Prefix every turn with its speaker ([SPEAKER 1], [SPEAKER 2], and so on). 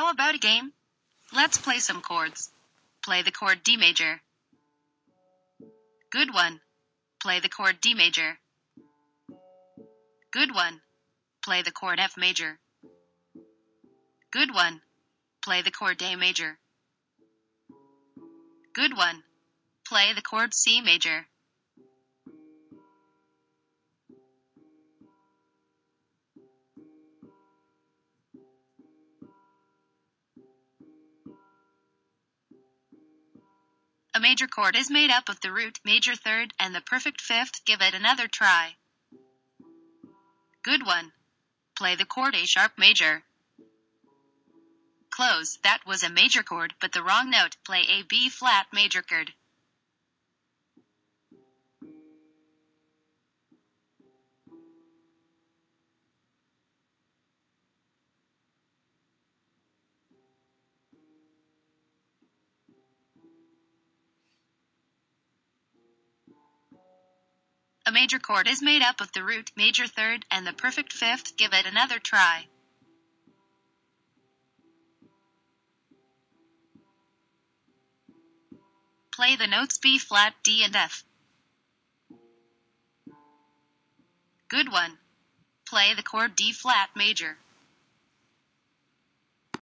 [SPEAKER 1] How about a game? Let's play some chords. Play the chord D major. Good one. Play the chord D major. Good one. Play the chord F major. Good one. Play the chord A major. Good one. Play the chord C major. A major chord is made up of the root, major third, and the perfect fifth. Give it another try. Good one. Play the chord A sharp major. Close, that was a major chord, but the wrong note. Play a B flat major chord. A major chord is made up of the root, major third, and the perfect fifth. Give it another try. Play the notes B flat, D, and F. Good one. Play the chord D flat major.